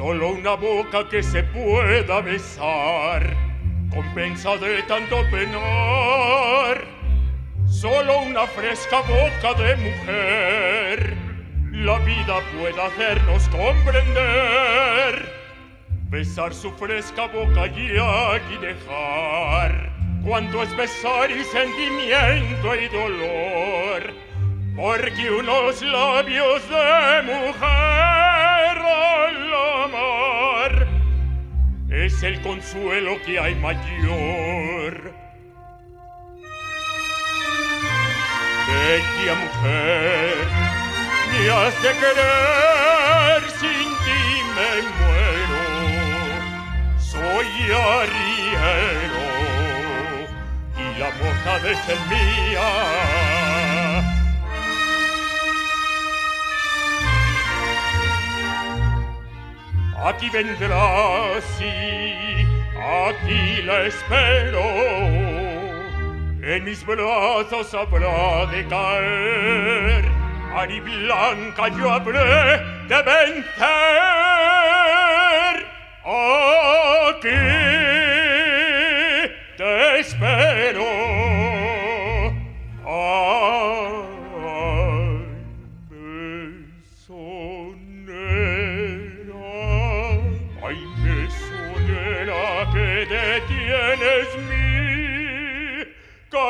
Solo una boca que se pueda besar, compensa de tanto penar. Solo una fresca boca de mujer, la vida puede hacernos comprender. Besar su fresca boca y aquí dejar cuanto es besar y sentimiento y dolor, porque unos labios de mujer es el consuelo que hay mayor. Bella mujer, me has querer, sin ti me muero, soy arriero la moja de a ti vendrà sì a ti la spero. E mis brazos saprà de caer a di blanca io avré de vencer a ti te spero.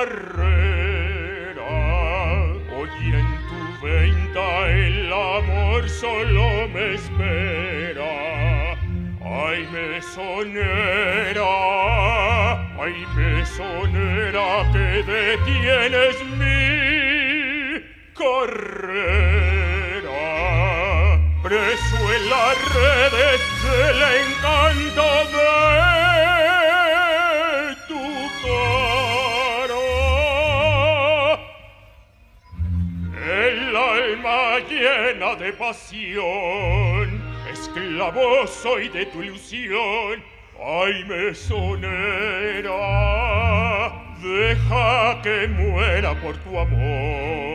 Carrera. Hoy en tu venta el amor solo me espera. Ay, mesonera, ay, mesonera, que detienes mi carrera. Preso en las redes del encanto de llena de pasión esclavo soy de tu ilusión. Ay, mesonera, deja que muera por tu amor.